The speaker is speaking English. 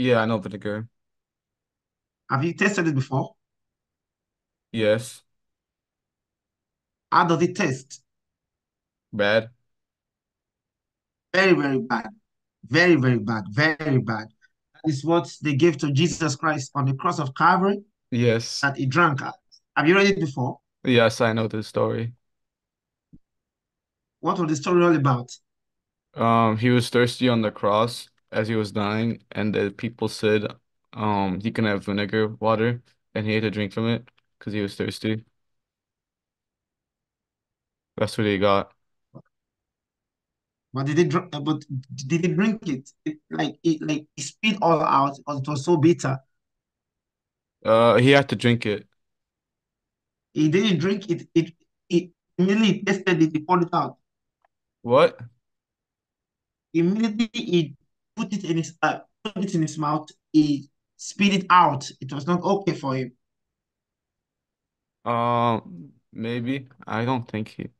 Yeah, I know vinegar. Have you tasted it before? Yes. How does it taste? Bad. Very, very bad. Very, very bad. Very bad. That is what they gave to Jesus Christ on the cross of Calvary Yes. that he drank at. Have you read it before? Yes, I know the story. What was the story all about? Um, he was thirsty on the cross as he was dying, and the people said, um, he can have vinegar water, and he had to drink from it because he was thirsty. That's what he got. But did he drink? But did he drink it? it like it, like he spit all out because it was so bitter. Uh, he had to drink it. He didn't drink it. It it immediately tasted it. He poured it out. What? Immediately he put it in his uh, put it in his mouth. He spit it out. It was not okay for him. Um, maybe. I don't think he.